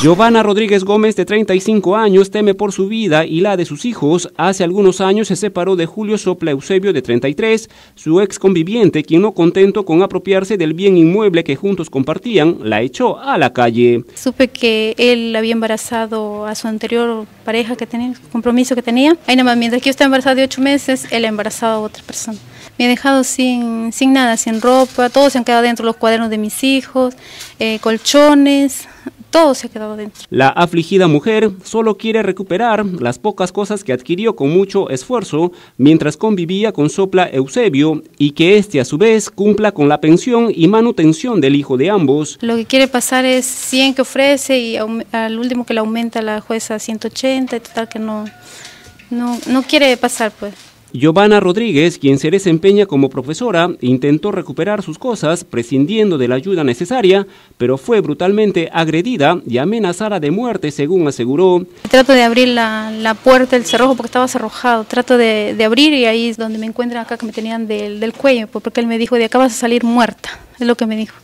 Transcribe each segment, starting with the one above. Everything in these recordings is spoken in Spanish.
Giovanna Rodríguez Gómez, de 35 años, teme por su vida y la de sus hijos. Hace algunos años se separó de Julio Sopla Eusebio, de 33, su ex conviviente, quien no contento con apropiarse del bien inmueble que juntos compartían, la echó a la calle. Supe que él había embarazado a su anterior pareja que tenía, compromiso que tenía. Ahí nada más, mientras que yo estaba embarazada de 8 meses, él ha embarazado a otra persona. Me ha dejado sin, sin nada, sin ropa, todo se han quedado dentro los cuadernos de mis hijos, eh, colchones, todo se ha quedado dentro. La afligida mujer solo quiere recuperar las pocas cosas que adquirió con mucho esfuerzo mientras convivía con Sopla Eusebio y que éste a su vez cumpla con la pensión y manutención del hijo de ambos. Lo que quiere pasar es 100 que ofrece y al último que le aumenta la jueza 180 y total que no, no, no quiere pasar pues. Giovanna Rodríguez, quien se desempeña como profesora, intentó recuperar sus cosas prescindiendo de la ayuda necesaria, pero fue brutalmente agredida y amenazada de muerte, según aseguró. Trato de abrir la, puerta del cerrojo porque estaba cerrojado. Trato de, abrir y ahí es donde me encuentran acá que me tenían del, del cuello, porque él me dijo, de acá vas a salir muerta, es lo que me dijo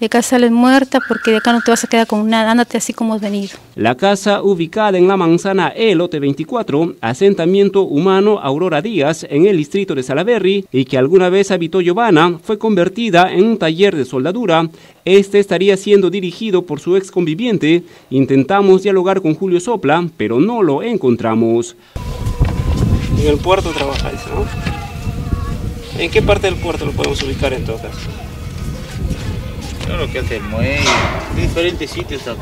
de acá sales muerta porque de acá no te vas a quedar con nada, ándate así como has venido. La casa ubicada en la manzana E, lote 24, asentamiento humano Aurora Díaz, en el distrito de Salaberry, y que alguna vez habitó Giovanna, fue convertida en un taller de soldadura. Este estaría siendo dirigido por su ex conviviente. Intentamos dialogar con Julio Sopla, pero no lo encontramos. En el puerto trabajáis, ¿no? ¿En qué parte del puerto lo podemos ubicar en todo caso? Claro que hace el muelle, diferentes sitios ¿no?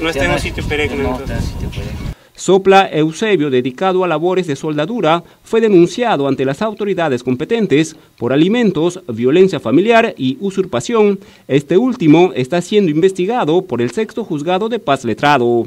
No está en un sitio peregrino. No, está en sitio peregrino. Sopla Eusebio, dedicado a labores de soldadura, fue denunciado ante las autoridades competentes por alimentos, violencia familiar y usurpación. Este último está siendo investigado por el sexto juzgado de paz letrado.